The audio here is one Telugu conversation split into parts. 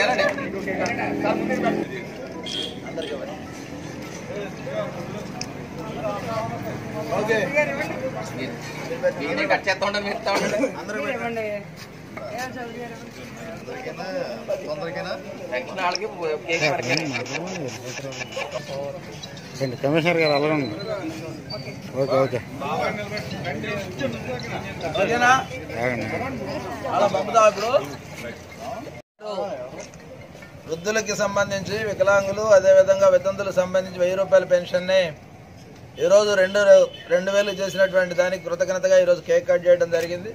ఇవ్వండి. ఓకే కట్ చేస్తా ఉంటా మీరు ఇస్తా ఉండండి. కమిషనర్ గారు అలాగే ఉంది ఓకే. ఓకే వృద్ధులకి సంబంధించి వికలాంగులు అదేవిధంగా వితంతులకు సంబంధించి వెయ్యి రూపాయల పెన్షన్ని ఈరోజు రెండు రెండు వేలు చేసినటువంటి దానికి కృతజ్ఞతగా ఈరోజు కేక్ కట్ చేయడం జరిగింది.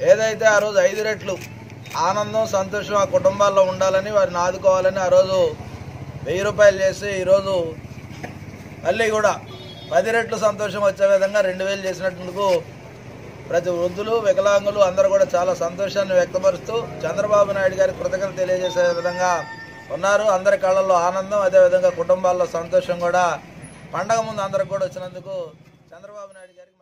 ఏదైతే ఆ రోజు ఐదు రెట్లు ఆనందం సంతోషం ఆ కుటుంబాల్లో ఉండాలని వారిని ఆదుకోవాలని ఆ రోజు వెయ్యి రూపాయలు చేసి ఈరోజు మళ్ళీ కూడా పది రెట్లు సంతోషం వచ్చే విధంగా రెండు వేలు చేసినట్టుకు ప్రతి వృద్ధులు వికలాంగులు అందరూ కూడా చాలా సంతోషాన్ని వ్యక్తపరుస్తూ చంద్రబాబు నాయుడు గారికి కృతజ్ఞత తెలియజేసే విధంగా ఉన్నారు. అందరి కళ్ళల్లో ఆనందం అదేవిధంగా కుటుంబాల్లో సంతోషం కూడా. పండగ ముందు అందరికి కూడా వచ్చినందుకు చంద్రబాబు నాయుడు గారికి